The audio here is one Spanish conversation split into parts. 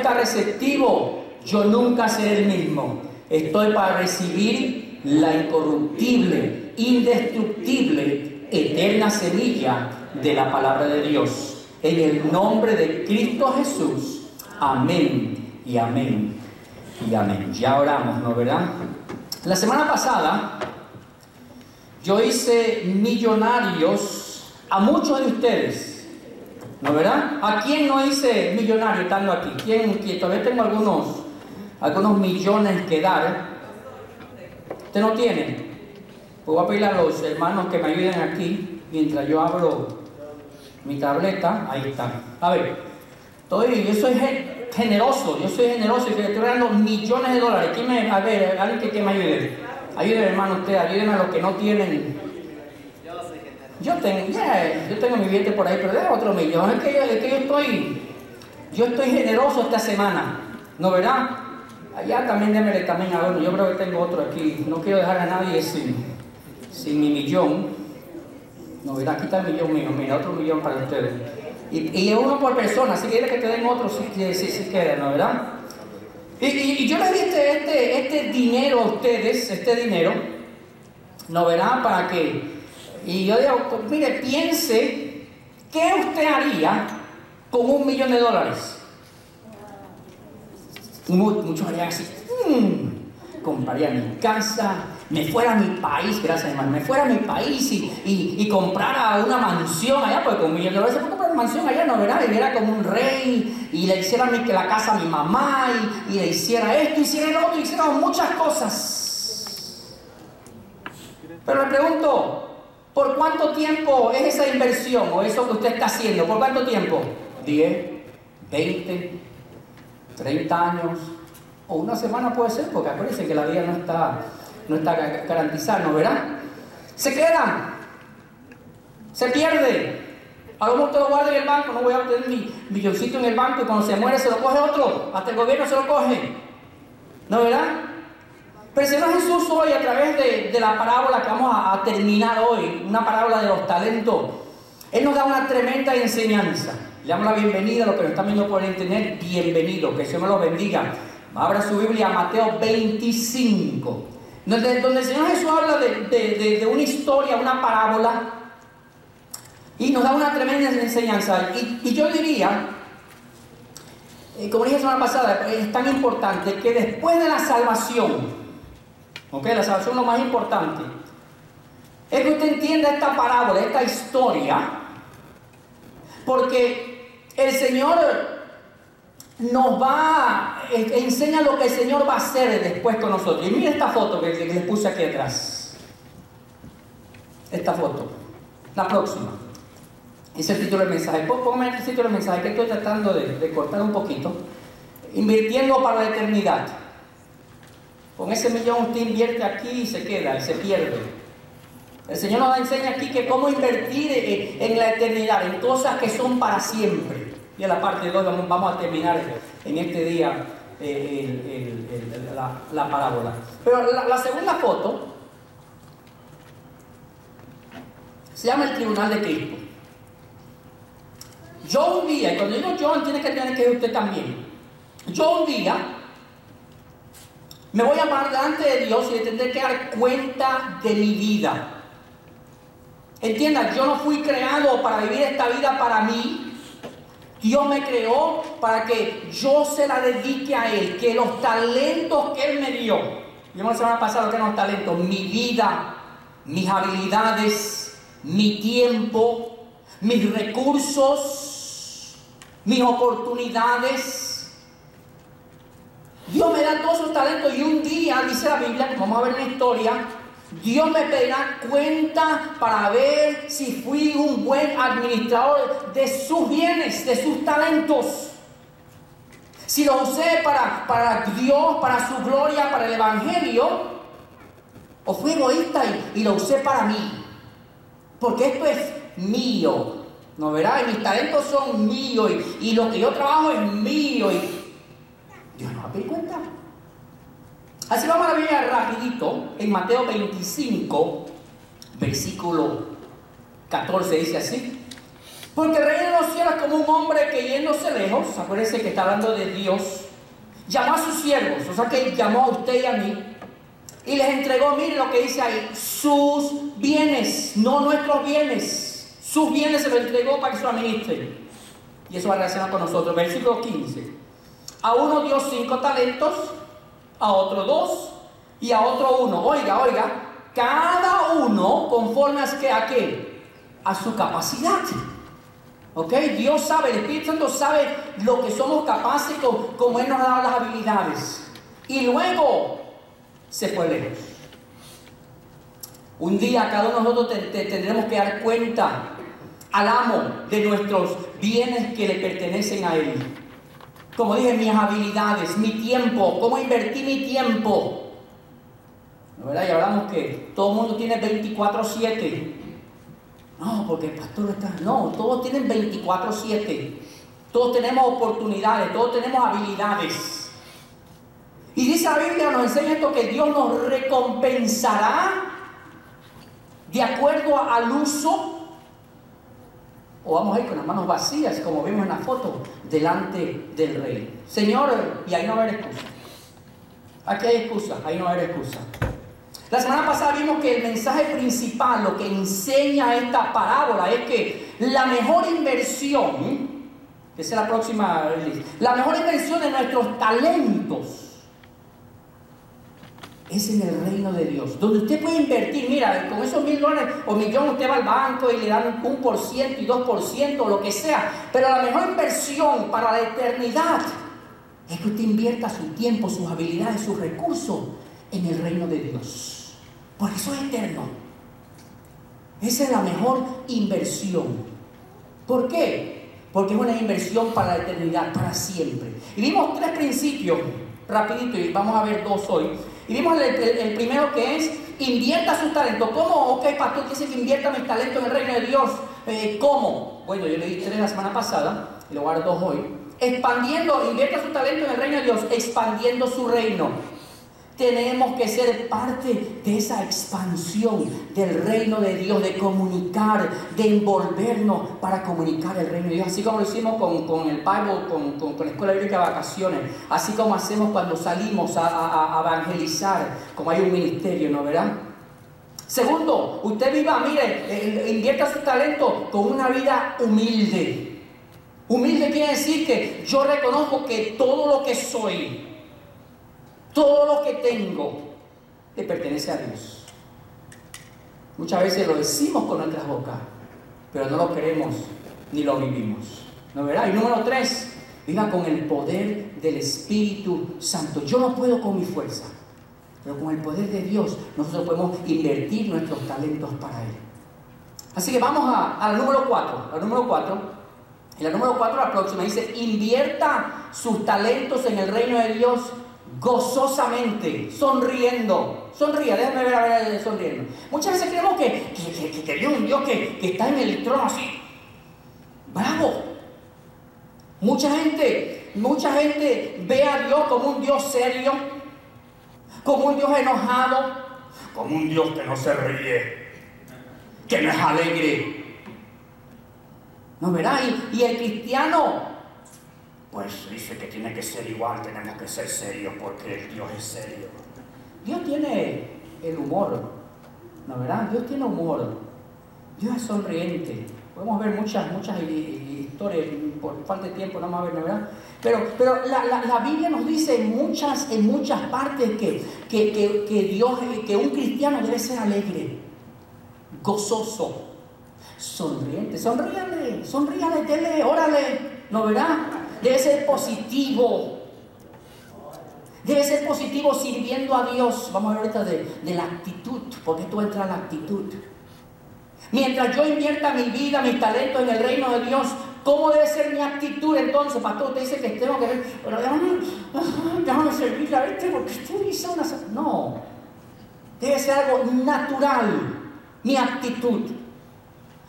está receptivo, yo nunca seré el mismo. Estoy para recibir la incorruptible, indestructible, eterna semilla de la palabra de Dios. En el nombre de Cristo Jesús. Amén y amén y amén. Ya oramos, ¿no verdad? La semana pasada yo hice millonarios a muchos de ustedes. ¿No verdad? ¿A quién no hice millonario estando aquí? ¿Quién, quién? Todavía tengo algunos, algunos millones que dar. ¿Usted no tiene? Pues voy a pedir a los hermanos que me ayuden aquí mientras yo abro mi tableta. Ahí está. A ver, estoy, yo soy generoso, yo soy generoso y estoy dando millones de dólares. ¿Quién me, a ver, alguien que, que me ayude. Ayúdenme, hermano, usted, ayúdenme a los que no tienen. Yo tengo, yo tengo mi billete por ahí, pero de otro millón. Es que, yo, estoy, yo estoy generoso esta semana, ¿no verdad? Allá también démele también a uno. Yo creo que tengo otro aquí. No quiero dejar a nadie sin, sin mi millón. No, verdad, aquí está el millón mío, mira, otro millón para ustedes. Y, y uno por persona, si quieres que te den otro, si, si, si ¿no verdad? Y, yo le diste este, este dinero a ustedes, este dinero, ¿no verán? Para que, y yo digo, mire, piense, ¿qué usted haría con un millón de dólares? Muchos harían así, mmm, compraría mi casa, me fuera a mi país, gracias hermano, me fuera a mi país y, y, comprara una mansión allá, porque con un millón de dólares se puede comprar una mansión allá, no verá, viviera como un rey y le hiciera la casa a mi mamá y, le hiciera esto, hiciera lo otro, hiciera muchas cosas. Pero le pregunto, ¿por cuánto tiempo es esa inversión o eso que usted está haciendo? ¿Por cuánto tiempo? ¿10, 20, 30 años? O una semana puede ser, porque acuérdense que la vida no está no está garantizado, ¿verdad? Se quedan, se pierde. A lo mejor te lo guarda en el banco, no voy a tener mi milloncito en el banco y cuando se muere se lo coge otro, hasta el gobierno se lo coge. ¿No verdad? Pero Señor Jesús hoy, a través de, la parábola que vamos a, terminar hoy, una parábola de los talentos, Él nos da una tremenda enseñanza. Le damos la bienvenida a los que nos están viendo por internet, bienvenido, que el Señor me lo bendiga. Abra su Biblia a Mateo 25 donde, el Señor Jesús habla de, una historia, una parábola, y nos da una tremenda enseñanza. Y, yo diría, eh, como dije la semana pasada, es tan importante que después de la salvación, ¿ok? La salvación lo más importante, es que usted entienda esta parábola, esta historia, porque el Señor nos va, eh, enseña lo que el Señor va a hacer después con nosotros. Y mira esta foto que, les puse aquí atrás. Esta foto. La próxima. Ese es el título del mensaje. Póngame el título del mensaje que estoy tratando de, cortar un poquito. Invirtiendo para la eternidad. Con ese millón usted invierte aquí y se queda y se pierde. El Señor nos enseña aquí que cómo invertir en la eternidad, en cosas que son para siempre. Y en la parte de 2 vamos, a terminar en este día eh, la, parábola. Pero la, segunda foto se llama el Tribunal de Cristo. Yo un día, y cuando digo yo, tiene que tener que usted también. Yo un día me voy a parar delante de Dios y tendré que dar cuenta de mi vida. Entienda, yo no fui creado para vivir esta vida para mí, Dios me creó para que yo se la dedique a Él, que los talentos que Él me dio, yo la semana pasada que los talentos, mi vida, mis habilidades, mi tiempo, mis recursos, mis oportunidades. Dios me da todos esos talentos y un día, dice la Biblia, vamos a ver la historia, Dios me pedirá cuenta para ver si fui un buen administrador de sus bienes, de sus talentos. Si lo usé para, para Dios, para su gloria, para el Evangelio, o fui egoísta y, lo usé para mí. Porque esto es mío. ¿No verá? Y mis talentos son míos y, lo que yo trabajo es mío. Y A pedir cuenta. Así vamos a ver rapidito en Mateo 25, versículo 14, dice así. Porque el reino de los cielos como un hombre que yéndose lejos, acuérdense que está hablando de Dios, llamó a sus siervos, o sea que llamó a usted y a mí, y les entregó, miren lo que dice ahí, sus bienes, no nuestros bienes, sus bienes se los entregó para que se administren. Y eso va relacionado con nosotros. Versículo 15. A uno dio cinco talentos, a otro dos y a otro uno. Oiga, oiga, cada uno conforme a, qué? A su capacidad. ¿Ok? Dios sabe, el Espíritu Santo sabe lo que somos capaces como Él nos ha dado las habilidades. Y luego se fue lejos. Un día cada uno de nosotros tendremos que dar cuenta al amo de nuestros bienes que le pertenecen a Él. Como dije, mis habilidades, mi tiempo, cómo invertí mi tiempo. ¿No verdad? Y hablamos que todo el mundo tiene 24-7. No, porque el pastor está. No, todos tienen 24-7. Todos tenemos oportunidades, todos tenemos habilidades. Y dice la Biblia, nos enseña esto que Dios nos recompensará de acuerdo al uso o vamos a ir con las manos vacías, como vemos en la foto, delante del rey. Señor, y ahí no va a haber excusa. Aquí hay excusa, ahí no va a haber excusa. La semana pasada vimos que el mensaje principal, lo que enseña esta parábola, es que la mejor inversión, esa es la próxima, la mejor inversión de nuestros talentos es en el reino de Dios, donde usted puede invertir, mira, con esos mil dólares o millón usted va al banco y le dan un por ciento y dos por ciento, lo que sea, pero la mejor inversión para la eternidad es que usted invierta su tiempo, sus habilidades, sus recursos en el reino de Dios. Por eso es eterno. Esa es la mejor inversión. ¿Por qué? Porque es una inversión para la eternidad, para siempre. Y vimos tres principios, rapidito, y vamos a ver dos hoy y vimos el, primero que es, invierta sus talentos. ¿Cómo? Ok, pastor, dice que invierta mis talentos en el reino de Dios. Eh, ¿Cómo? Bueno, yo le di tres la semana pasada, y lo guardo hoy. Expandiendo, invierta su talento en el reino de Dios, expandiendo su reino tenemos que ser parte de esa expansión del reino de Dios, de comunicar, de envolvernos para comunicar el reino de Dios, así como lo hicimos con, el Bible, con, con, la Escuela Bíblica de Vacaciones, así como hacemos cuando salimos a, evangelizar, como hay un ministerio, ¿no verdad? Segundo, usted viva, mire, eh, invierta su talento con una vida humilde. Humilde quiere decir que yo reconozco que todo lo que soy, todo lo que tengo le pertenece a Dios. Muchas veces lo decimos con nuestras bocas, pero no lo queremos ni lo vivimos. ¿No verá? Y número tres, viva con el poder del Espíritu Santo. Yo no puedo con mi fuerza, pero con el poder de Dios nosotros podemos invertir nuestros talentos para Él. Así que vamos a, la número cuatro. La número cuatro. Y la número cuatro, la próxima, dice, invierta sus talentos en el reino de Dios gozosamente, sonriendo. Sonría, déjame ver a ver sonriendo. Muchas veces creemos que, que, que, Dios un Dios que, que está en el trono así. Bravo. Mucha gente, mucha gente ve a Dios como un Dios serio, como un Dios enojado, como un Dios que no se ríe, que no es alegre. ¿No verá? Y, y el cristiano pues dice que tiene que ser igual, tenemos que ser serios porque Dios es serio. Dios tiene el humor, ¿no verdad? Dios tiene humor, Dios es sonriente. Podemos ver muchas, muchas historias, por falta de tiempo no vamos ver, ¿no verdad? Pero, pero la, Biblia nos dice en muchas, en muchas partes que, que, Dios, que un cristiano debe ser alegre, gozoso, sonriente. Sonríale, sonríale, dele, órale, ¿no verá? Debe ser positivo. Debe ser positivo sirviendo a Dios. Vamos a ver ahorita de, la actitud, porque esto entra la actitud. Mientras yo invierta mi vida, mi talento en el reino de Dios, ¿cómo debe ser mi actitud entonces? Pastor, usted dice que tengo que ver, pero déjame, déjame servirle a este porque usted hizo una... No, debe ser algo natural, mi actitud.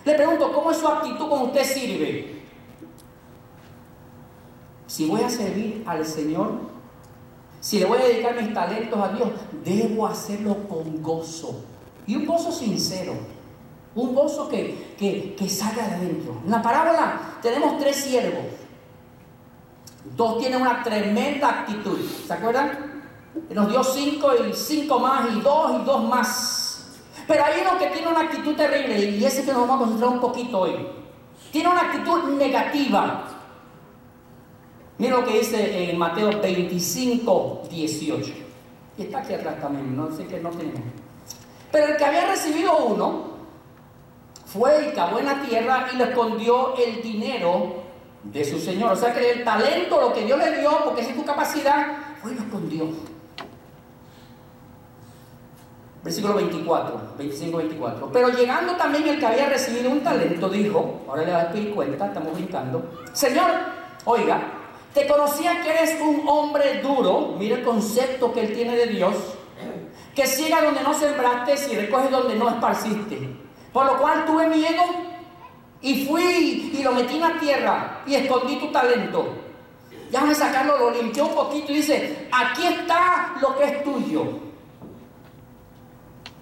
Le pregunto, ¿cómo es su actitud cuando usted sirve? Si voy a servir al Señor, si le voy a dedicar mis talentos a Dios, debo hacerlo con gozo. Y un gozo sincero. Un gozo que, que, que salga de adentro. En la parábola tenemos tres siervos. Dos tienen una tremenda actitud. ¿Se acuerdan? Nos dio cinco y cinco más y dos y dos más. Pero hay uno que tiene una actitud terrible y ese que nos vamos a concentrar un poquito hoy. Tiene una actitud negativa. Mira lo que dice en Mateo 25, 18. Y está aquí atrás también, no sé qué no tenemos. Pero el que había recibido uno fue y cavó en la tierra y le escondió el dinero de su Señor. O sea que el talento, lo que Dios le dio, porque es su capacidad, fue y lo escondió. Versículo 24, 25, 24. Pero llegando también el que había recibido un talento, dijo, ahora le va a pedir cuenta, estamos brincando, Señor, oiga, te conocía que eres un hombre duro, mira el concepto que él tiene de Dios, que ciega donde no sembraste y recoge donde no esparciste. Por lo cual tuve miedo y fui y lo metí en la tierra y escondí tu talento. Déjame sacarlo, lo limpió un poquito y dice, aquí está lo que es tuyo.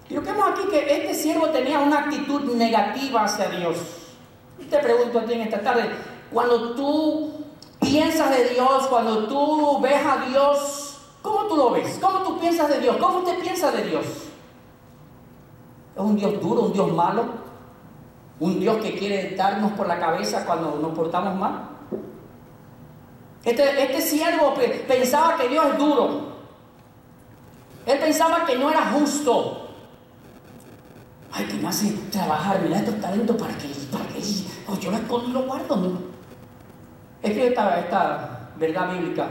Y lo que vemos aquí que este siervo tenía una actitud negativa hacia Dios. te pregunto a ti en esta tarde, cuando tú piensas de Dios, cuando tú ves a Dios, ¿cómo tú lo ves? ¿Cómo tú piensas de Dios? ¿Cómo usted piensa de Dios? ¿Es un Dios duro, un Dios malo? ¿Un Dios que quiere darnos por la cabeza cuando nos portamos mal? Este, este siervo pensaba que Dios es duro. Él pensaba que no era justo. Ay, que me hace trabajar, mira estos talentos para que, para que oh, yo lo escondo y guardo. ¿no? Es que esta, verdad bíblica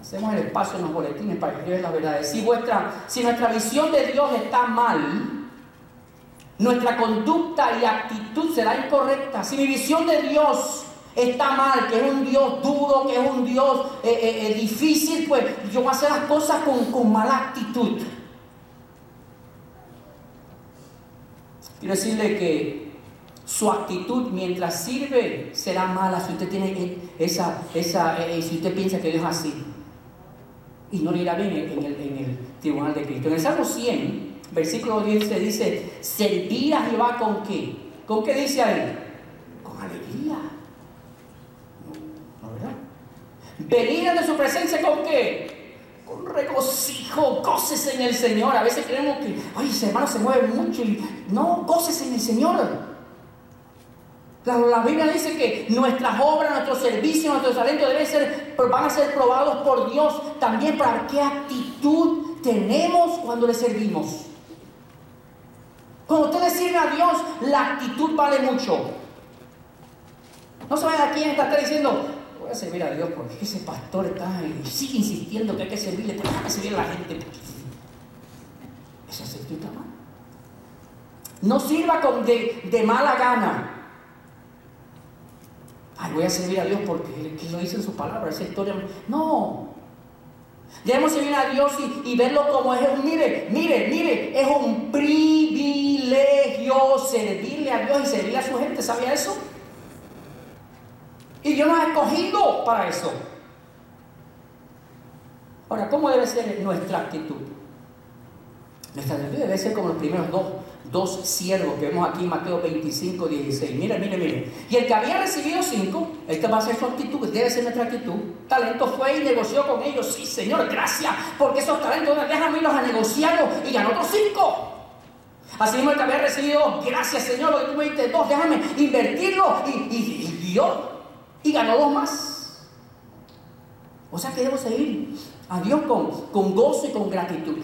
Hacemos el espacio en los boletines para que escribir las verdades. Si nuestra visión de Dios está mal, nuestra conducta y actitud será incorrecta. Si mi visión de Dios está mal, que es un Dios duro, que es un Dios eh, eh, eh, difícil, pues yo voy a hacer las cosas con, con mala actitud. Quiero decirle que su actitud mientras sirve será mala si usted tiene esa, esa si usted piensa que Dios es así y no le irá bien en el, tribunal de Cristo. En el Salmo 100, versículo 10 se dice, servir a Jehová con qué? ¿Con qué dice ahí? Con alegría. ¿No, verdad? Venir de su presencia con qué? Con regocijo, goces en el Señor. A veces creemos que, ay, ese hermano se mueve mucho y no, goces en el Señor. La, Biblia dice que nuestras obras, nuestro servicio, nuestro talento deben ser, van a ser probados por Dios también para qué actitud tenemos cuando le servimos. Cuando ustedes sirven a Dios, la actitud vale mucho. No se vayan aquí en esta diciendo, voy a servir a Dios porque ese pastor está sigue insistiendo que hay que servirle, pero hay que servir a la gente. Esa actitud está mal. No sirva con de mala gana ay, voy a servir a Dios porque lo dice en su palabra, esa historia. No. Debemos servir a Dios y, verlo como es mire, mire, mire, es un privilegio servirle a Dios y servirle a su gente. ¿Sabía eso? Y Dios nos ha escogido para eso. Ahora, ¿cómo debe ser nuestra actitud? Nuestra actitud debe ser como los primeros dos dos siervos que vemos aquí en Mateo 25, 16. Mire, mire, mire. Y el que había recibido cinco, esta va a ser su actitud, debe ser nuestra actitud. Talento fue y negoció con ellos. Sí, Señor, gracias, porque esos talentos déjame irlos a negociarlos y ganó otros cinco. Así mismo el que había recibido, gracias Señor, lo que tú me diste dos, déjame invertirlo y, y, dio y ganó dos más. O sea que debo seguir a Dios con, con gozo y con gratitud.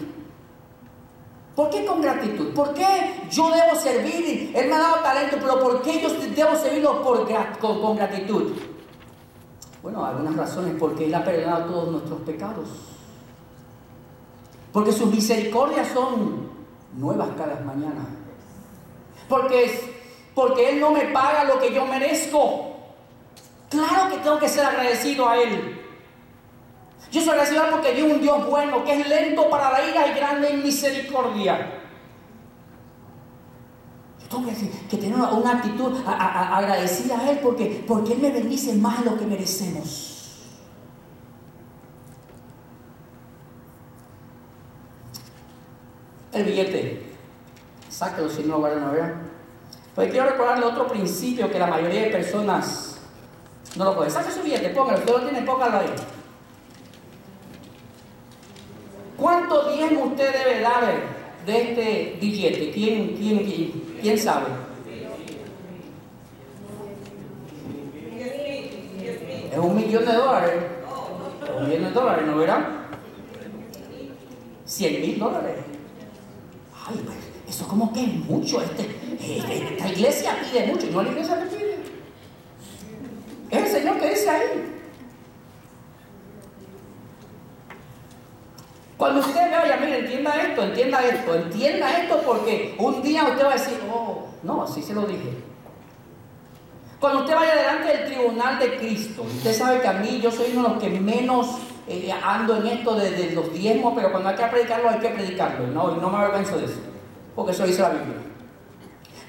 ¿Por qué con gratitud? ¿Por qué yo debo servir? Él me ha dado talento, pero ¿por qué yo debo servirlo con, con gratitud? Bueno, algunas razones, porque Él ha perdonado todos nuestros pecados. Porque sus misericordias son nuevas cada mañana. Porque, porque Él no me paga lo que yo merezco. Claro que tengo que ser agradecido a Él. Yo soy agradecido porque Dios es un Dios bueno, que es lento para la ira y grande en misericordia. Yo tengo que, tener una, actitud agradecida a Él porque, porque Él me bendice más de lo que merecemos. El billete, Sáquelo si no, no vean. Pues quiero recordarle otro principio que la mayoría de personas no lo pueden. Saque su billete, póngalo. Si lo tiene, póngalo ahí. ¿Cuánto diezmo usted debe dar de este billete? ¿Quién, sabe? Es un millón de dólares. Un millón de dólares, ¿no verán? 100 mil dólares. Ay, eso como que es mucho. Este, este, esta iglesia pide mucho, no la iglesia que pide. Es el Señor que dice ahí. Cuando usted vea, mire, entienda esto, entienda esto, entienda esto, porque un día usted va a decir, oh, no, así se lo dije. Cuando usted vaya delante del tribunal de Cristo, usted sabe que a mí yo soy uno de los que menos eh, ando en esto de, los diezmos, pero cuando hay que predicarlo, hay que predicarlo. No, y no me avergüenzo de eso, porque eso dice la Biblia.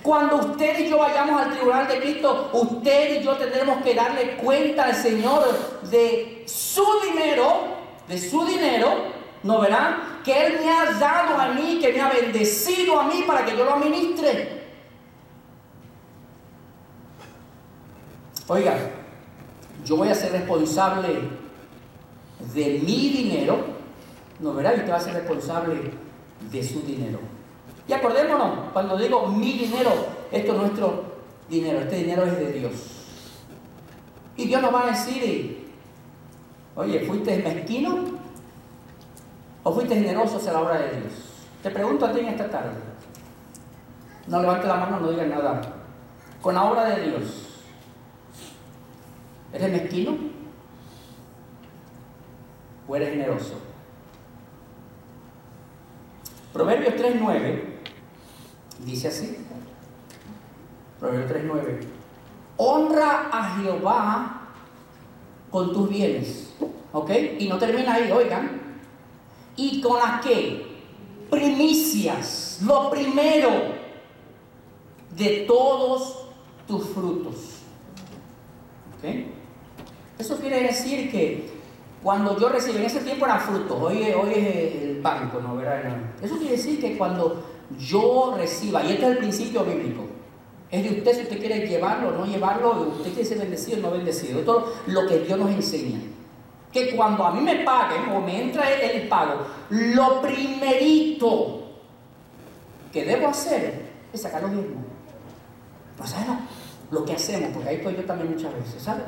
Cuando usted y yo vayamos al tribunal de Cristo, usted y yo tendremos que darle cuenta al Señor de su dinero, de su dinero, ¿no verán? Que Él me ha dado a mí, que me ha bendecido a mí para que yo lo administre. Oiga, yo voy a ser responsable de mi dinero, no verá, y usted va a ser responsable de su dinero. Y acordémonos, cuando digo mi dinero, esto es nuestro dinero, este dinero es de Dios. Y Dios nos va a decir, oye, ¿fuiste mezquino o fuiste generoso hacia la obra de Dios? Te pregunto a ti en esta tarde. No levante la mano, no diga nada. Con la obra de Dios, ¿Eres mezquino? ¿O eres generoso? Proverbios 3.9 dice así. Proverbios 3.9. Honra a Jehová con tus bienes. ¿Ok? Y no termina ahí, oigan. ¿Y con las que? Primicias. Lo primero de todos tus frutos. ¿Ok? Eso quiere decir que cuando yo recibo, en ese tiempo eran frutos, hoy, hoy es el banco, ¿no? Eso quiere decir que cuando yo reciba, y este es el principio bíblico, es de usted si usted quiere llevarlo o no llevarlo, usted quiere ser bendecido o no bendecido. Esto es lo que Dios nos enseña. Que cuando a mí me paguen o me entra el, pago, lo primerito que debo hacer es sacar los diezmos. Pues ¿sabes lo que hacemos? Porque ahí estoy yo también muchas veces, ¿sabes?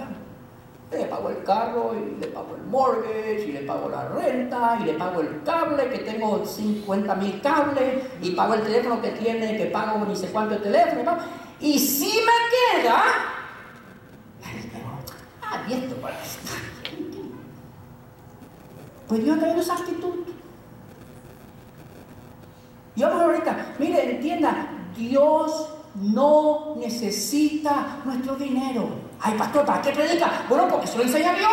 le pago el carro, y le pago el mortgage, y le pago la renta, y le pago el cable, que tengo 50 mil cables, y pago el teléfono que tiene, que pago ni sé cuánto el teléfono, y, si me queda, abierto para esto. Pues Dios ha traído esa actitud. Y vamos ahorita, mire, entienda, Dios no necesita nuestro dinero. Ay, pastor, ¿para qué predica? Bueno, porque eso lo enseña Dios.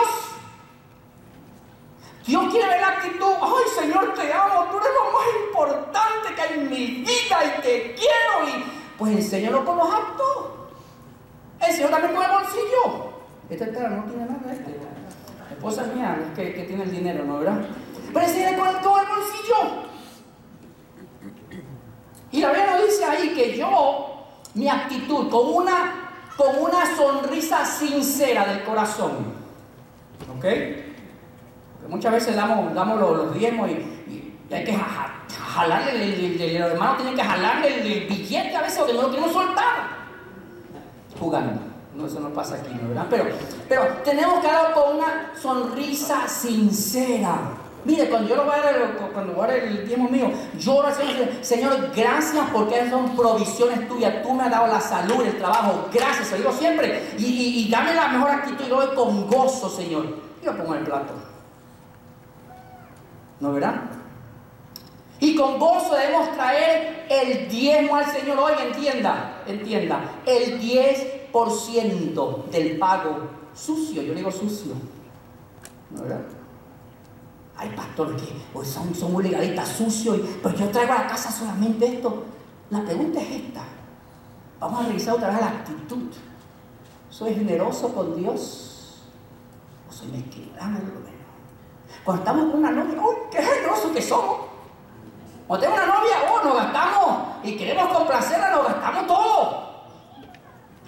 Dios quiere ver la actitud. Ay, Señor, te amo. Tú eres lo más importante que hay en mi vida y te quiero. Y pues enséñalo con los actos. El Señor también con el bolsillo. Este cara no tiene nada. Este. La esposa mía es que, que, tiene el dinero, ¿no? ¿Verdad? Pero con el, con el bolsillo. Y la Biblia nos dice ahí que yo, mi actitud, con una con una sonrisa sincera del corazón. ¿Ok? muchas veces damos, damos los, diezmos y, hay que jalarle, los hermanos tienen que jalarle el, billete a veces porque no lo queremos soltar. Jugando. Eso no pasa aquí, ¿no? ¿verdad? Pero, pero tenemos que dar con una sonrisa sincera. Mire, cuando yo lo voy a dar, cuando voy a dar el tiempo mío, yo oro al Señor, Señor, gracias porque son provisiones tuyas. Tú me has dado la salud, el trabajo. Gracias, te digo siempre. Y, dame la mejor actitud y lo doy con gozo, Señor. Y lo pongo el plato. ¿No verán? Y con gozo debemos traer el diezmo al Señor hoy, entienda, entienda, el 10% del pago sucio, yo digo sucio, ¿no verdad? Ay, pastor, que pues son, son muy legalistas, sucios, pero yo traigo a la casa solamente esto. La pregunta es esta. Vamos a revisar otra vez la actitud. ¿Soy generoso con Dios? ¿O soy mezquino? Cuando estamos con una novia, ¡uy, qué generoso que somos! Cuando tengo una novia, ¡oh, nos gastamos y queremos complacerla, nos gastamos todo.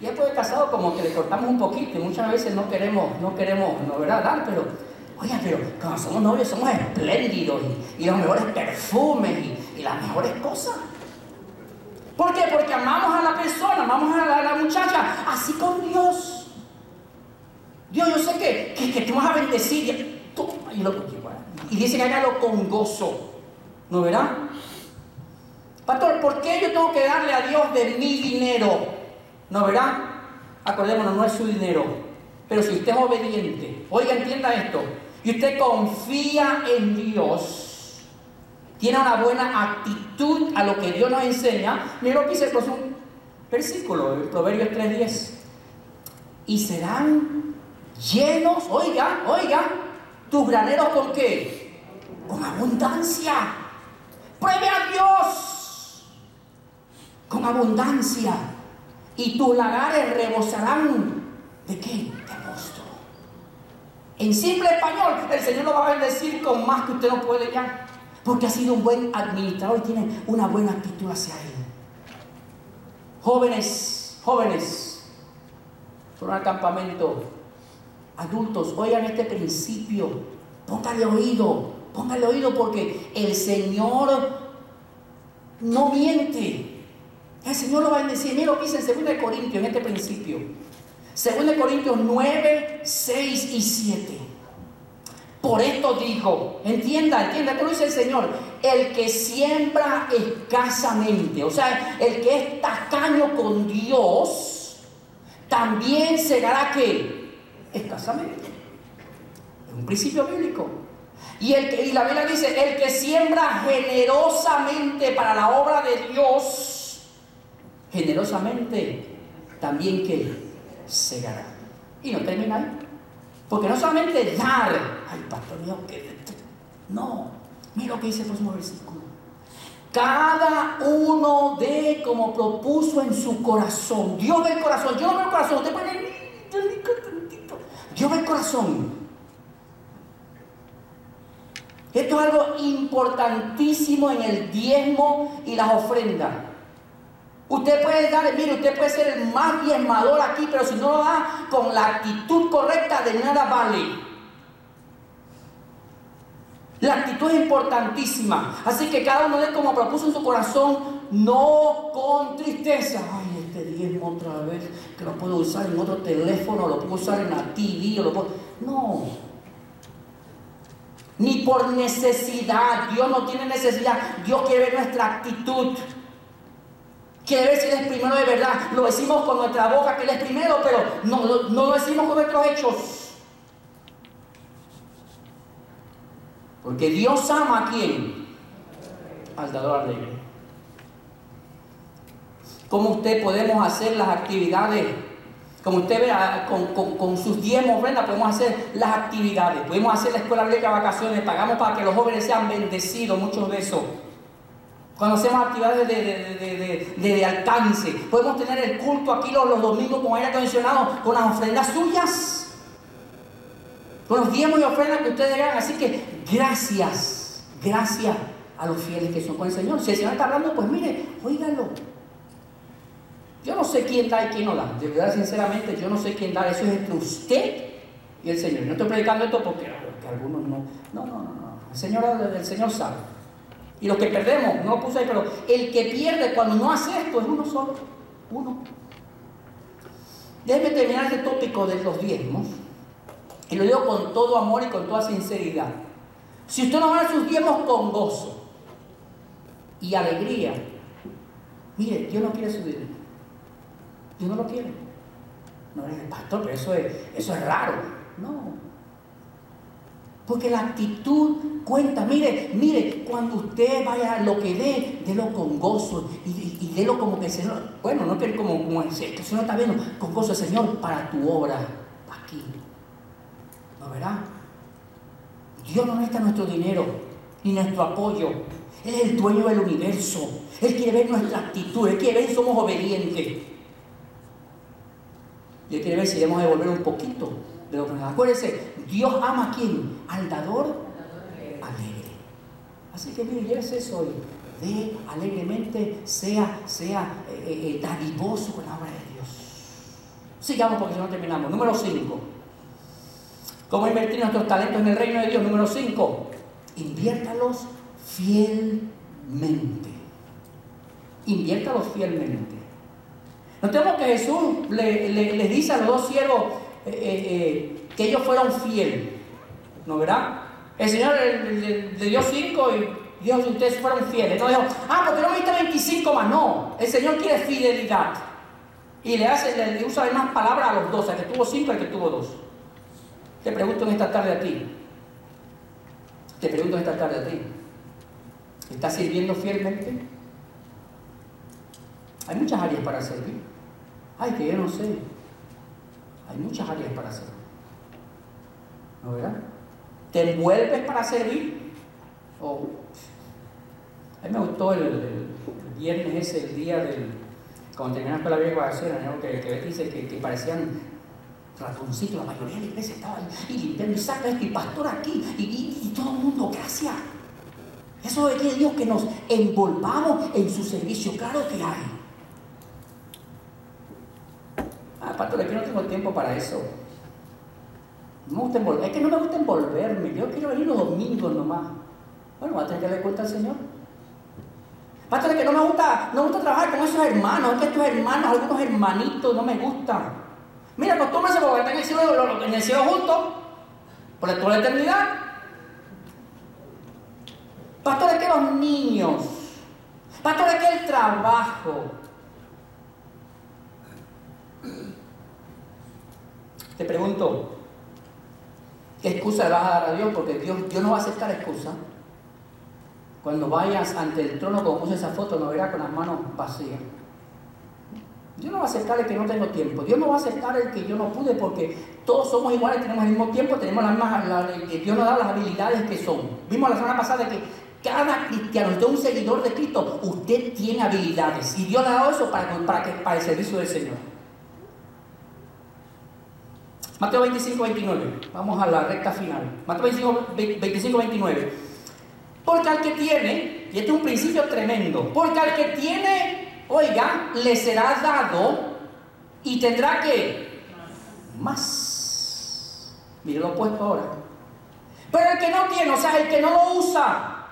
Después de casado como que le cortamos un poquito y muchas veces no queremos, no queremos, no verdad, dar, pero, oiga, pero cuando somos novios somos espléndidos y, los mejores perfumes y, las mejores cosas. ¿Por qué? Porque amamos a la persona, amamos a la, muchacha, así con Dios. Dios, yo sé que, que, que tú vas a bendecir. Y, que hágalo con gozo. ¿No verá? Pastor, ¿por qué yo tengo que darle a Dios de mi dinero? ¿No verá? Acordémonos, no es su dinero. Pero si usted es obediente, oiga, entienda esto, y usted confía en Dios, tiene una buena actitud a lo que Dios nos enseña, mira lo que dice pues un versículo, el Proverbios 3.10. Y serán llenos, oiga, oiga, tus graneros con qué? Con abundancia. Pruebe a Dios con abundancia y tus lagares rebosarán de qué? De mosto. En simple español, el Señor lo va a bendecir con más que usted no puede ya, porque ha sido un buen administrador y tiene una buena actitud hacia Él. Jóvenes, jóvenes, fueron al campamento, adultos, oigan este principio, póngale oído, póngale oído porque el Señor no miente. El Señor lo va a decir. Mira lo que dice en 2 Corintios en este principio. 2 Corintios 9, 6 y 7. Por esto dijo, entienda, entienda, esto dice el Señor, el que siembra escasamente, o sea, el que es tacaño con Dios, también segará que escasamente. Es un principio bíblico. Y, el y la Biblia dice, el que siembra generosamente para la obra de Dios, generosamente también que segará. Y no termina ahí. Porque no solamente dar, ay pastor mío, que no, mira lo que dice el próximo versículo. Cada uno de como propuso en su corazón. Dios ve el corazón, yo no el corazón, usted puede Dios ve el corazón. Esto es algo importantísimo en el diezmo y las ofrendas. Usted puede dar, mire, usted puede ser el más diezmador aquí, pero si no lo da con la actitud correcta, de nada vale. La actitud es importantísima. Así que cada uno de como propuso en su corazón, no con tristeza. Ay, este diezmo otra vez, que lo puedo usar en otro teléfono, lo puedo usar en la TV, lo puedo... No. Ni por necesidad. Dios no tiene necesidad. Dios quiere ver nuestra actitud. Quiere ver si Él es primero de verdad. Lo decimos con nuestra boca que Él es primero, pero no, no lo decimos con nuestros hechos. Porque Dios ama a quién? Al dador alegre. ¿Cómo usted podemos hacer las actividades? Como usted ve, con, con, sus diezmos, ofrendas, podemos hacer las actividades. Podemos hacer la escuela de vacaciones, pagamos para que los jóvenes sean bendecidos, muchos de esos. Cuando hacemos actividades de, alcance, podemos tener el culto aquí los, domingos con aire acondicionado, con las ofrendas suyas, con los diezmos y ofrendas que ustedes hagan. Así que gracias, gracias a los fieles que son con el Señor. Si el Señor está hablando, pues mire, oíganlo. Yo no sé quién da y quién no da. De verdad, sinceramente, yo no sé quién da. Eso es entre usted y el Señor. No estoy predicando esto porque, algunos no. No, no, no. no. El Señor sabe. Y los que perdemos, no lo puse ahí, pero el que pierde cuando no hace esto es uno solo. Uno. Déjeme terminar este tópico de los diezmos. Y lo digo con todo amor y con toda sinceridad. Si usted no va a sus diezmos con gozo y alegría, mire, Dios no quiere su dinero. Dios no lo quiere. No es el pastor, pero eso es, eso es raro. No. Porque la actitud cuenta. Mire, mire, cuando usted vaya a lo que dé, délo con gozo y, y délo como que el Señor, bueno, no que como, como el, Señor está viendo, con gozo, Señor, para tu obra aquí. ¿No verá? Dios no necesita nuestro dinero ni nuestro apoyo. Él es el dueño del universo. Él quiere ver nuestra actitud. Él quiere ver si somos obedientes. Y Él quiere ver si debemos devolver un poquito de lo que nos Acuérdense, Dios ama a quién? Al dador alegre. Así que mire, llévese eso hoy. dé alegremente, sea, sea eh, eh, eh, con la obra de Dios. Sigamos porque si no terminamos. Número 5. ¿Cómo invertir nuestros talentos en el reino de Dios? Número 5. Inviértalos fielmente. Inviértalos fielmente. Notemos que Jesús le, dice a los dos siervos que ellos fueron fieles. ¿No verdad? El Señor le, dio cinco y Dios, ustedes fueron fieles. No dijo, ah, porque no me diste 25 más. No, el Señor quiere fidelidad. Y le, hace, le usa más palabras a los dos, al que tuvo cinco y al que tuvo dos. Te pregunto en esta tarde a ti. Te pregunto en esta tarde a ti. ¿Estás sirviendo fielmente? Hay muchas áreas para servir. Ay, que yo no sé. Hay muchas áreas para servir. ¿No verdad? ¿Te envuelves para servir? a mí me gustó el, viernes ese, el día del, cuando terminamos con la vieja ¿no? que, que dice que, parecían ratoncitos, la mayoría de la iglesia estaba ahí, y limpiando y saca esto, y pastor aquí, y, todo el mundo, gracias. Eso es que Dios que nos envolvamos en su servicio, claro que hay. Ah, pastor, aquí no tengo tiempo para eso. No me gusta Es que no me gusta envolverme. Yo quiero venir los domingos nomás. Bueno, va a tener que darle cuenta al Señor. Pastor, que no me gusta, no me gusta trabajar con esos hermanos. Es que estos hermanos, algunos hermanitos, no me gustan. Mira, acostúmbrase porque están en el cielo, en el cielo juntos. Por toda la eternidad. Pastor, es que los niños. Pastor, es que el trabajo. Te pregunto, ¿Qué excusa le vas a dar a Dios? Porque Dios, Dios no va a aceptar excusa. Cuando vayas ante el trono, como puse esa foto, no verás con las manos vacías. Dios no va a aceptar el que no tengo tiempo. Dios no va a aceptar el que yo no pude porque todos somos iguales, tenemos el mismo tiempo, tenemos las mismas, Dios nos da las habilidades que son. Vimos la semana pasada que cada cristiano, usted es un seguidor de Cristo, usted tiene habilidades. Y Dios le ha dado eso para, para, para el servicio del Señor. Mateo 25, 29. Vamos a la recta final. Mateo 25, 29. Porque al que tiene, y este es un principio tremendo, porque al que tiene, oiga, le será dado y tendrá que más. Mire lo opuesto ahora. Pero el que no tiene, o sea, el que no lo usa,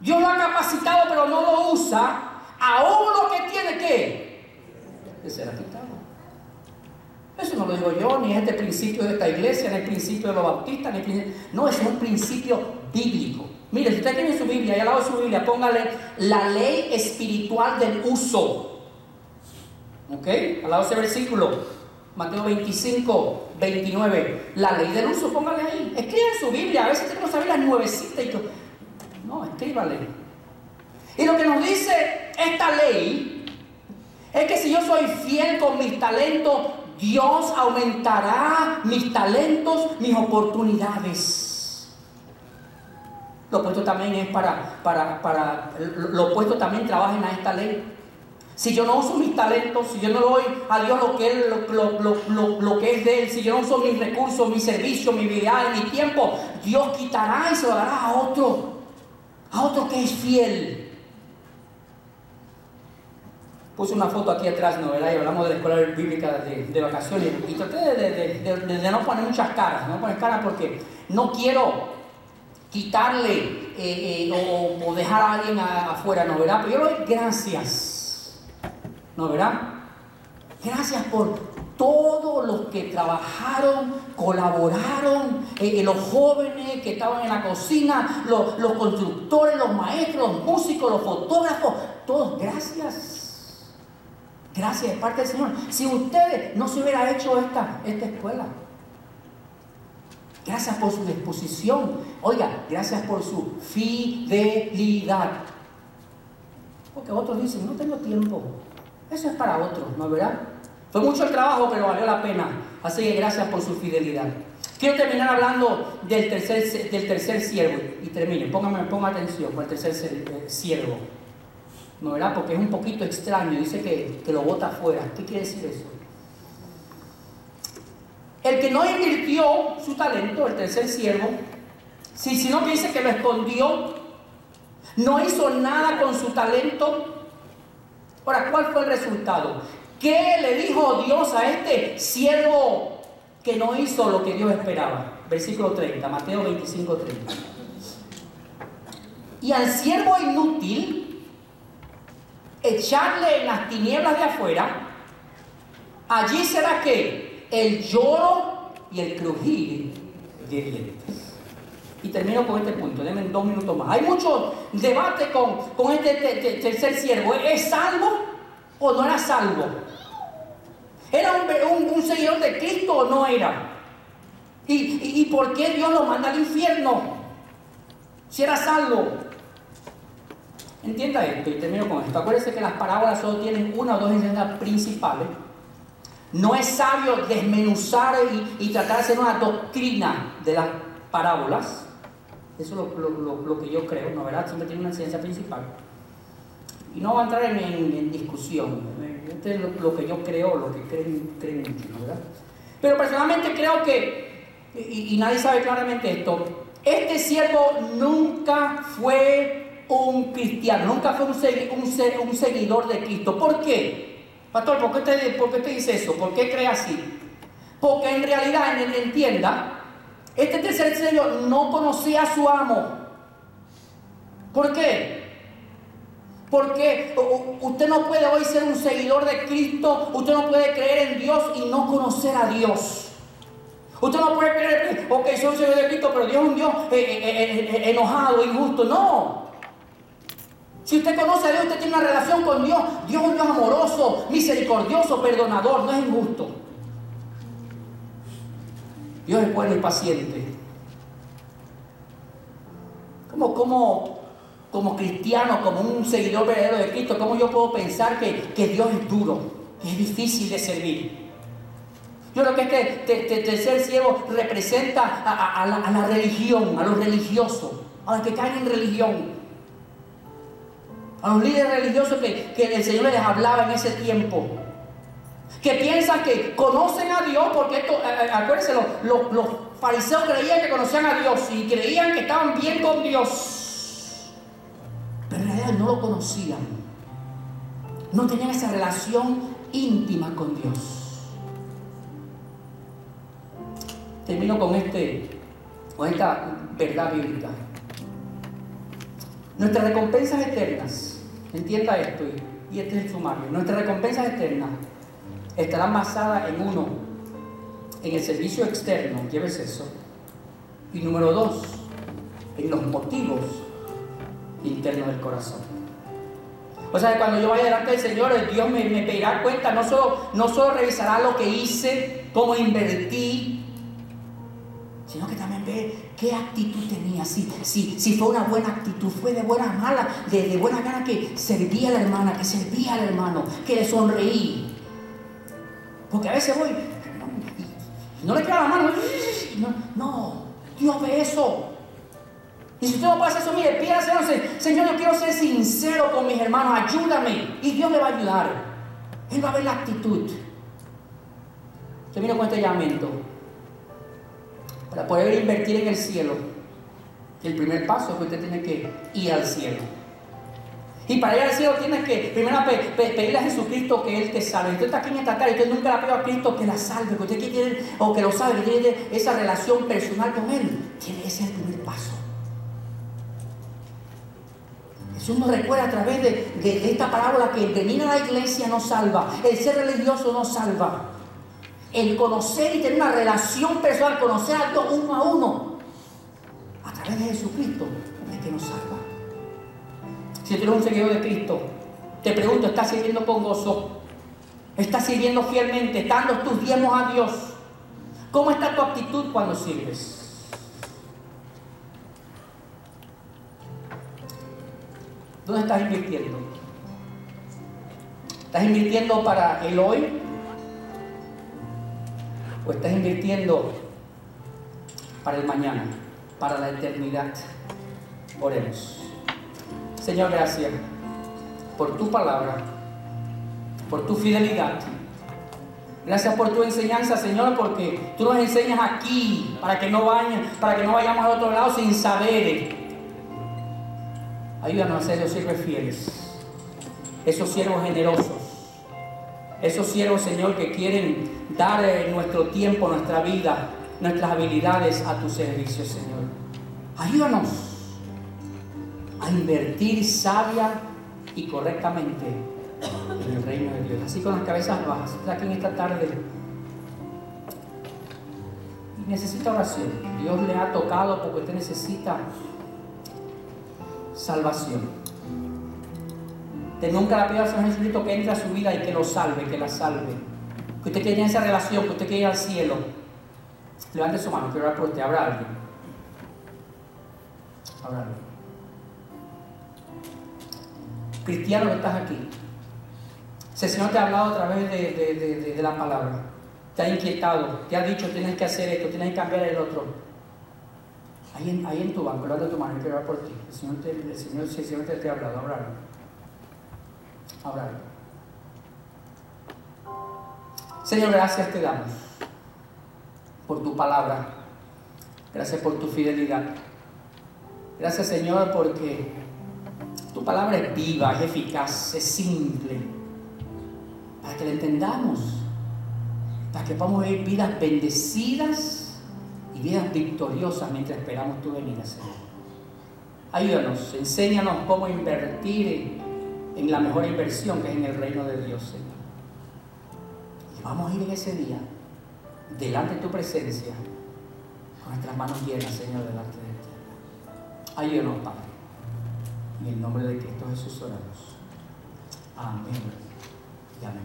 Dios lo ha capacitado, pero no lo usa, aún lo que tiene que, le será quitado. Eso no lo digo yo, ni es este principio de esta iglesia, ni el principio de los bautistas, ni No, es un principio bíblico. Mire, si usted tiene su Biblia y al lado de su Biblia, póngale la ley espiritual del uso. ¿Ok? Al lado de ese versículo. Mateo 25, 29. La ley del uso, póngale ahí. Escriba en su Biblia. A veces tenemos que saber las nuevecitas y No, escríbale. Y lo que nos dice esta ley es que si yo soy fiel con mis talentos, Dios aumentará mis talentos, mis oportunidades. Lo opuesto también es para, para, para, lo opuesto también trabajen a esta ley. Si yo no uso mis talentos, si yo no doy a Dios lo que, lo, lo, que es de Él, si yo no uso mis recursos, mi servicio, mi vida, mi tiempo, Dios quitará y se lo dará a otro, a otro que es fiel. Puse una foto aquí atrás, ¿no? ¿verdad? Y hablamos de la escuela bíblica de, vacaciones. Y traté de, no poner muchas caras, no poner caras porque no quiero quitarle eh, eh, o, dejar a alguien afuera, ¿no? ¿verdad? Pero yo le doy gracias, ¿no? ¿verdad? Gracias por todos los que trabajaron, colaboraron, eh, los jóvenes que estaban en la cocina, los, los constructores, los maestros, los músicos, los fotógrafos, todos gracias. Gracias de parte del Señor. Si ustedes no se hubiera hecho esta, esta escuela. Gracias por su disposición. Oiga, gracias por su fidelidad. Porque otros dicen, no tengo tiempo. Eso es para otros, ¿no es verdad? Fue mucho el trabajo, pero valió la pena. Así que gracias por su fidelidad. Quiero terminar hablando del tercer, del tercer siervo. Y termine, póngame, ponga atención con el tercer eh, siervo. ¿No verdad? Porque es un poquito extraño, dice que, que lo bota afuera. ¿Qué quiere decir eso? El que no invirtió su talento, el tercer siervo, si, sino que dice que lo escondió, No hizo nada con su talento. Ahora, ¿cuál fue el resultado? ¿Qué le dijo Dios a este siervo que no hizo lo que Dios esperaba? Versículo 30, Mateo 25, 30. Y al siervo inútil, echarle en las tinieblas de afuera, allí será que el lloro y el crujir de dientes. Y termino con este punto, denme dos minutos más. Hay mucho debate con, con este, tercer siervo. ¿Es salvo o no era salvo? ¿Era un, seguidor de Cristo o no era? ¿Y, por qué Dios lo manda al infierno? Si era salvo. Entienda esto y termino con esto. Acuérdense que las parábolas solo tienen una o dos enseñanzas principales. No es sabio desmenuzar y, y tratar de hacer una doctrina de las parábolas. Eso es lo, que yo creo, ¿no verdad? Siempre tiene una enseñanza principal. Y no va a entrar en, discusión. Este es lo, que yo creo, lo que creen, creen muchos, ¿no verdad? Pero personalmente creo que, y, nadie sabe claramente esto, este siervo nunca fue un cristiano, nunca fue un, seguidor de Cristo. ¿Por qué? Pastor, ¿por qué, usted, ¿por qué dice eso? ¿Por qué cree así? Porque en realidad, en, en tienda, este tercer sello no conocía a su amo. ¿Por qué? Porque usted no puede hoy ser un seguidor de Cristo, usted no puede creer en Dios y no conocer a Dios. Usted no puede creer, ok, soy un seguidor de Cristo, pero Dios es un Dios eh, eh, eh, enojado, injusto. No. Si usted conoce a Dios, usted tiene una relación con Dios. Dios es Dios amoroso, misericordioso, perdonador, no es injusto. Dios es bueno y paciente. Como, como, como cristiano, como un seguidor verdadero de Cristo, ¿cómo yo puedo pensar que, Dios es duro, que es difícil de servir? Yo creo que este tercer siervo representa a, la, religión, a los religiosos, a los que caen en religión, a los líderes religiosos que, que el Señor les hablaba en ese tiempo que piensan que conocen a Dios, porque esto, acuérdense, los, los, fariseos creían que conocían a Dios y creían que estaban bien con Dios, pero en realidad no lo conocían, no tenían esa relación íntima con Dios. Termino con, este, con esta verdad bíblica. Nuestras recompensas eternas, entienda esto, y este es el sumario, nuestras recompensas eternas estará basada en uno, en el servicio externo, lleves eso. Y número dos, en los motivos internos del corazón. O sea, cuando yo vaya delante del Señor, Dios me, me pedirá cuenta, no solo, no solo revisará lo que hice, cómo invertí, sino que también ve qué actitud tenía, si, si, si fue una buena actitud, fue de buena mala, de, de buena gana que servía a la hermana, que servía al hermano, que le sonreí, porque a veces voy, no le queda la mano, no, Dios ve eso. Y si usted no puede hacer eso, mire, pida Señor, yo quiero ser sincero con mis hermanos, ayúdame. Y Dios me va a ayudar. Él va a ver la actitud. Termino con este llamamiento. Para poder invertir en el cielo, el primer paso es que usted tiene que ir al cielo. Y para ir al cielo tienes que primero pedirle a Jesucristo que Él te salve. Usted está aquí en esta tarde usted nunca le ha pedido a Cristo que la salve, que usted quiere, o que lo sabe, que tiene esa relación personal con Él. Tiene ese es el primer paso. Jesús nos recuerda a través de, esta parábola que venir a la iglesia no salva, el ser religioso no salva. El conocer y tener una relación personal, conocer a Dios uno a uno, a través de Jesucristo, es que nos salva. Si tú eres un seguidor de Cristo, te pregunto, ¿estás sirviendo con gozo? ¿Estás sirviendo fielmente? ¿Estás dando tus diezmos a Dios? ¿Cómo está tu actitud cuando sirves? ¿Dónde estás invirtiendo? ¿Estás invirtiendo para el hoy? ¿O estás invirtiendo para el mañana, para la eternidad? Oremos. Señor, gracias por tu palabra, por tu fidelidad. Gracias por tu enseñanza, Señor, porque tú nos enseñas aquí para que no vayan, para que no vayamos al otro lado sin saber. Ayúdanos a ser esos siervos fieles, esos siervos generosos, esos siervos, Señor, que quieren dar eh, nuestro tiempo, nuestra vida, nuestras habilidades a tu servicio, Señor. Ayúdanos a invertir sabia y correctamente en el reino de Dios. Así con las cabezas bajas. Aquí en esta tarde necesita oración. Dios le ha tocado porque usted necesita salvación. Usted nunca la al Señor Jesucristo que entre a su vida y que lo salve, que la salve. Que usted quiere esa relación, que usted quiere ir al cielo. Levante su mano, quiero orar por usted. Habrá alguien. Habrá. Cristiano que estás aquí. Si el Señor te ha hablado a través de la palabra te ha inquietado, te ha dicho tienes que hacer esto, tienes que cambiar el otro. Ahí en, tu banco, levanta tu mano, quiero orar por ti. El Señor, te, Señor, el Señor te, te ha hablado, háblalo. Háblalo. Señor, gracias te damos por tu palabra. Gracias por tu fidelidad. Gracias, Señor, porque tu palabra es viva, es eficaz, es simple. Para que la entendamos para que podamos vivir vidas bendecidas y vidas victoriosas mientras esperamos tu venida, Señor. Ayúdanos, enséñanos cómo invertir en la mejor inversión que es en el reino de Dios, Señor. Vamos a ir en ese día, delante de tu presencia, con nuestras manos llenas, Señor, delante de ti. Ayúdanos, Padre. En el nombre de Cristo Jesús oramos. Amén. Y amén.